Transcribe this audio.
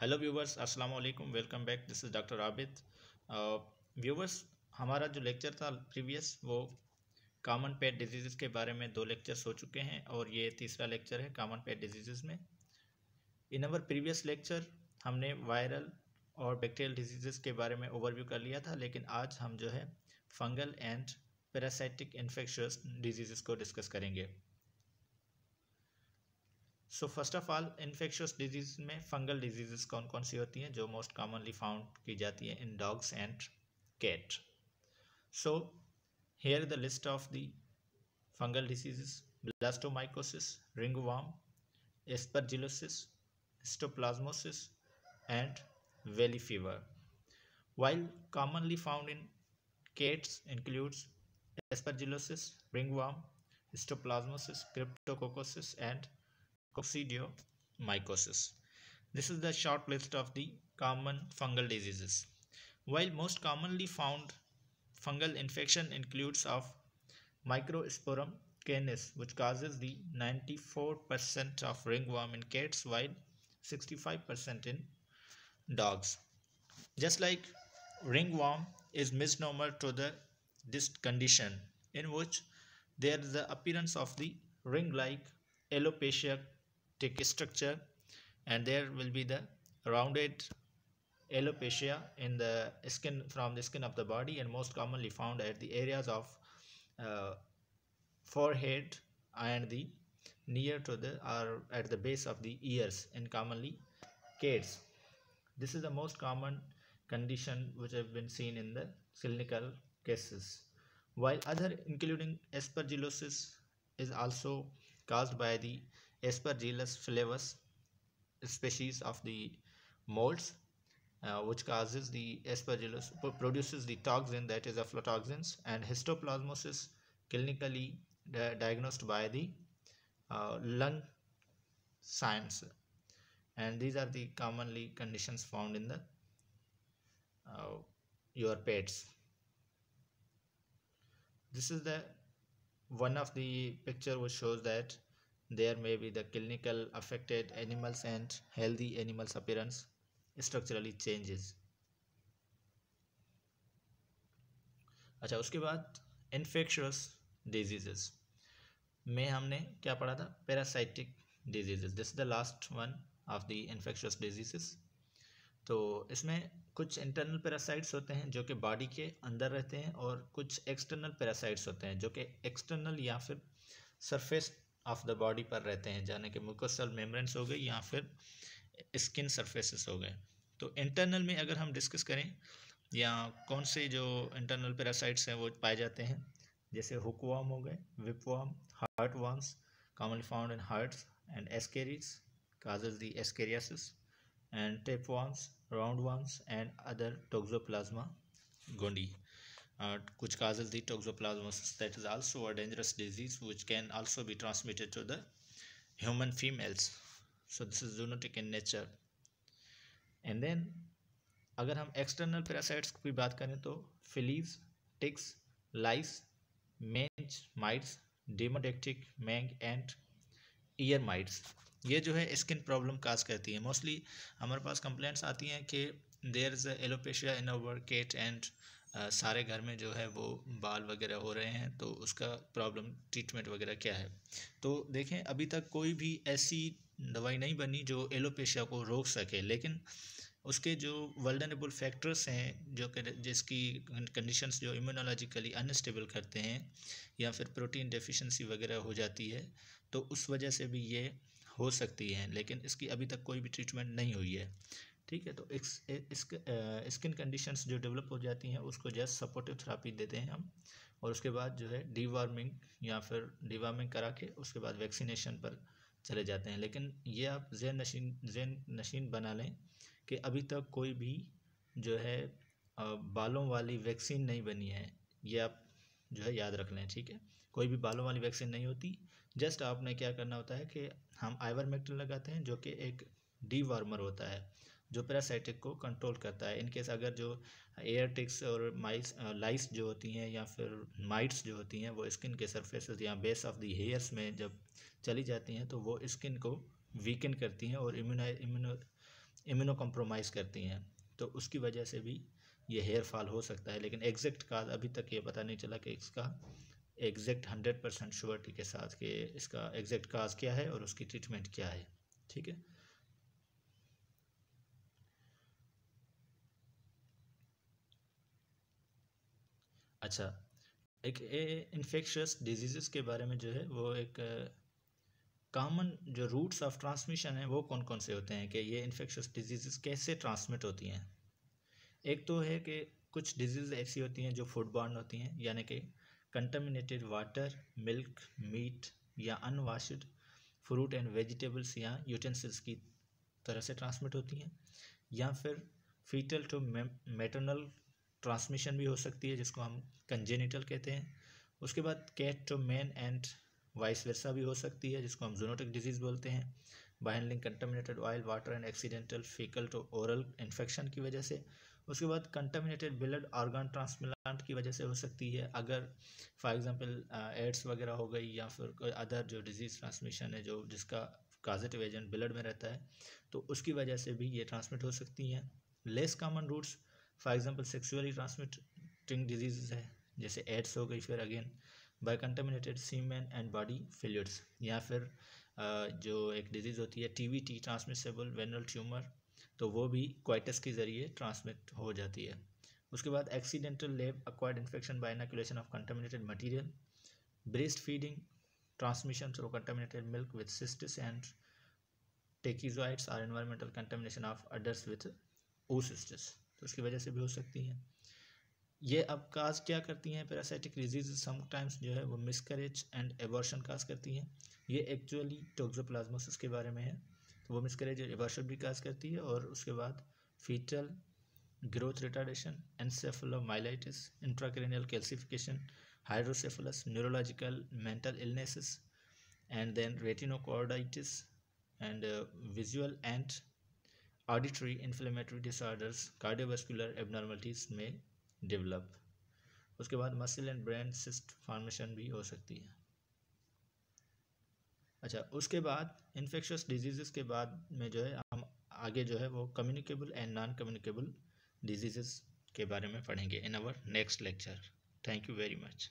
Hello viewers अस्सलाम वालेकुम welcome back this is doctor Abid viewers हमारा जो लेक्चर था प्रीवियस वो कॉमन पेट डिज़ीज़ के बारे में दो लेक्चर्स हो चुके हैं और ये तीसरा लेक्चर है कॉमन पेट डिज़ीज़ में। इन अवर प्रीवियस लेक्चर हमने वायरल और बैक्टीरियल डिज़ीज़ के बारे में ओवरव्यू कर लिया था, लेकिन आज हम जो है fungal and parasitic infectious disease को डिस्कस करेंगे। So first of all infectious disease में फंगल डिजीजेस कौन कौन सी होती हैं जो मोस्ट कॉमनली फाउंड की जाती है in dogs and cat so here the list of the fungal diseases blastomycosis ringworm aspergillosis histoplasmosis and valley fever while commonly found in cats includes aspergillosis ringworm histoplasmosis cryptococcosis and coccidiomycosis. This is the short list of the common fungal diseases. While most commonly found fungal infection includes of Microsporum canis which causes the 94% of ringworm in cats while 65% in dogs. Just like ringworm is misnomer to the this condition in which there is the appearance of the ring-like alopecia tick structure and there will be the rounded alopecia in the skin from the skin of the body and most commonly found at the areas of uh, forehead and the near to the or at the base of the ears and commonly cats this is the most common condition which have been seen in the clinical cases. While other including aspergillosis is also caused by the Aspergillus flavus species of the molds uh, which causes the aspergillus produces the toxin that is aflatoxins and histoplasmosis clinically di diagnosed by the uh, lung science. And these are the commonly conditions found in the uh, your pets. This is the one of the picture which shows that there may be the clinical affected animals and healthy animals appearance structurally changes. अच्छा उसके बाद infectious diseases में हमने क्या पढ़ा था? Parasitic diseases this the last one of the infectious diseases तो इसमें कुछ इंटरनल पैरासाइट्स होते हैं जो कि बॉडी के अंदर रहते हैं और कुछ एक्सटर्नल पैरासाइट्स होते हैं जो कि एक्सटर्नल या फिर सरफेस ऑफ़ द बॉडी पर रहते हैं, जाने के मुकोसल मेम्ब्रेन्स हो गए या फिर स्किन सरफेसेस हो गए। तो इंटरनल में अगर हम डिस्कस करें, या कौन से जो इंटरनल पैरासाइट्स हैं, वो पाए जाते हैं? जैसे हुकवाम हो गए whipworm heart found in hearts and ascaris causes the ascariasis, and tapeworms, roundworms, and other toxoplasma gondii कुछ causes the toxoplasmosis that is also a dangerous disease which can also be transmitted to the human females so this is zoonotic in nature and then अगर हम external parasites की बात करें तो fleas ticks lice mange mites demodectic mange and ear mites ये जो है skin problem काज करती है। मोस्टली हमारे पास कंप्लेंट्स आती हैं कि there is alopecia in our cat and सारे घर में जो है वो बाल वगैरह हो रहे हैं तो उसका प्रॉब्लम ट्रीटमेंट वगैरह क्या है? तो देखें, अभी तक कोई भी ऐसी दवाई नहीं बनी जो एलोपेशिया को रोक सके, लेकिन उसके जो वर्ल्डनेबल फैक्टर्स हैं, जो जिसकी कंडीशंस जो इम्यूनोलॉजिकली अनस्टेबल करते हैं, या फिर प्रोटीन डेफिशिएंसी वगैरह हो जाती है तो उस वजह से भी ये हो सकती है, लेकिन इसकी अभी तक कोई भी ट्रीटमेंट नहीं हुई है। ठीक है तो स्किन कंडीशंस जो डेवलप हो जाती हैं, उसको जस्ट सपोर्टिव थेरापी देते हैं हम। और उसके बाद जो है, डीवार्मिंग या फिर डीवार्मिंग करा के उसके बाद वैक्सीनेशन पर चले जाते हैं। लेकिन ये आप जैन नशीन जैन नशीन बना लें कि अभी तक कोई भी जो है बालों वाली वैक्सीन नहीं बनी है, ये आप जो है याद रख लें, ठीक है? कोई भी बालों वाली वैक्सीन नहीं होती। जस्ट आपने क्या करना होता है कि हम आइवरमेक्टिन लगाते हैं, जो कि एक डी वार्मर होता है। जो पैरासाइटिक को कंट्रोल करता है। इनकेस अगर जो एयर टिक्स और माइस लाइस जो होती हैं या फिर माइट्स जो होती हैं, वो स्किन के सरफेसेस या बेस ऑफ़ दी हेयर्स में जब चली जाती हैं तो वो स्किन को वीकन करती हैं और इम्यूनो इम्यूनो इम्यूनो कम्प्रोमाइज़ करती हैं। तो उसकी वजह से भी ये हेयर फॉल हो सकता है। लेकिन एग्जैक्ट काज अभी तक ये पता नहीं चला कि इसका एग्जैक्ट हंड्रेड परसेंट श्योरिटी के साथ कि इसका एग्जैक्ट काज क्या है और उसकी ट्रीटमेंट क्या है। ठीक है? अच्छा एक इन्फेक्शस डिज़ीज़ के बारे में जो है, वो एक कॉमन जो रूट्स ऑफ़ ट्रांसमिशन है, वो कौन कौन से होते हैं कि ये इन्फेक्शस डिज़ीज़ कैसे ट्रांसमिट होती हैं? एक तो है कि कुछ डिज़ीज़ ऐसी होती हैं जो फ़ूड बॉर्न होती हैं, यानी कि कंटामिनेटेड वाटर मिल्क मीट या अनवाशड फ्रूट एंड वेजिटेबल्स या यूटेंसिल्स की तरह से ट्रांसमिट होती हैं। या फिर फीटल टू मेटरनल ट्रांसमिशन भी हो सकती है, जिसको हम कंजेनिटल कहते हैं। उसके बाद cat to man and vice versa भी हो सकती है, जिसको हम जोनोटिक डिज़ीज़ बोलते हैं। By handling contaminated oil water and accidental faecal to oral infection की वजह से। उसके बाद कंटामिनेटेड ब्लड ऑर्गन ट्रांसप्लांट की वजह से हो सकती है। अगर फॉर एग्जांपल एड्स वगैरह हो गई या फिर कोई अदर जो डिज़ीज़ ट्रांसमिशन है, जो जिसका काजिटिव एजेंट ब्लड में रहता है तो उसकी वजह से भी ये ट्रांसमिट हो सकती हैं। Less common routes for example sexually transmitting disease है, जैसे एड्स हो गई फिर again by contaminated semen and body fluids या फिर जो एक डिज़ीज़ होती है T V T transmissible venereal tumour तो वो भी क्वाइटस के ज़रिए ट्रांसमिट हो जाती है। उसके बाद accidental lab acquired infection by inoculation of contaminated material breast feeding transmission through contaminated milk with cysts and tachyzoites or environmental contamination of udders with oocysts तो उसकी वजह से भी हो सकती हैं। ये अब काज क्या करती हैं? पैरासाइटिक डिज़ीज़ समटाइम्स जो है वो मिसकरेज एंड एवर्शन काज करती हैं। ये एक्चुअली टोक्सोप्लाज्मोसिस के बारे में है। तो वो मिसकरेज एवर्शन भी काज करती है और उसके बाद foetal growth retardation encephalomyelitis intracranial calcification hydrocephalus neurological mental illnesses and then retinochoroiditis and visual and auditory inflammatory disorders cardiovascular abnormalities में डेवलप उसके बाद muscle and brain cyst formation भी हो सकती है। अच्छा उसके बाद इन्फेक्शस डिज़ीज़ के बाद में जो है, हम आगे जो है वो communicable and non communicable disease के बारे में पढ़ेंगे in our next lecture thank you very much